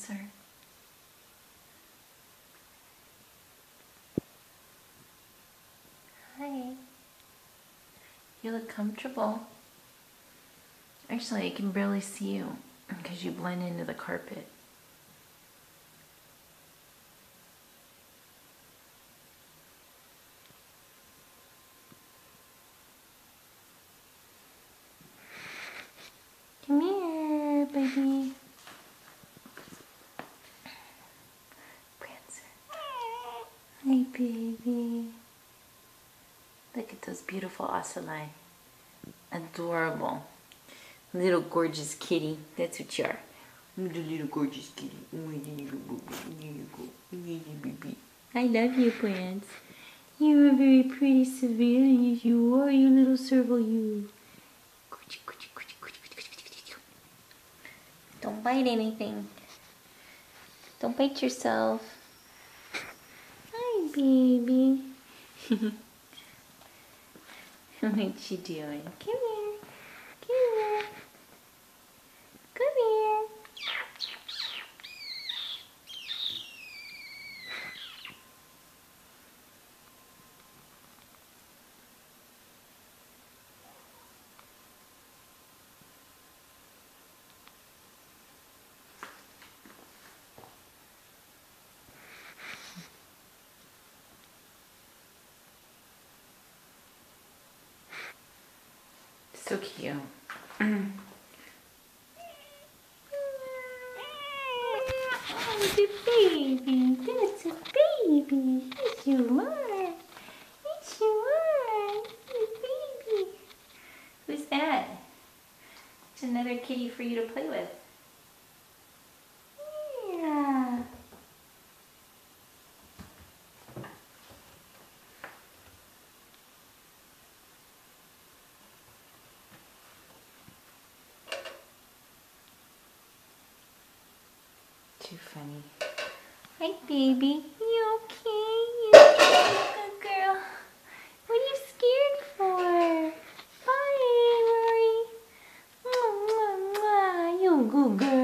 Prancer. Hi. You look comfortable. Actually, I can barely see you because you blend into the carpet. Come here, baby. Prancer. Hi, baby. Look at those beautiful ocelli. Adorable. Little gorgeous kitty. That's what you are. Little, little gorgeous kitty. I love you, Prince. You're very pretty civilian. You are, you little serval, you. Don't bite anything. Don't bite yourself. Baby. what you doing? Come So cute. Oh, the baby. That's a baby. Yes, you are. Yes, you are. The baby. Who's that? It's another kitty for you to play with. too funny. Hi, baby. You okay? You okay? Good girl. What are you scared for? Bye, Rory. Mwah, mwah, mwah. You good girl.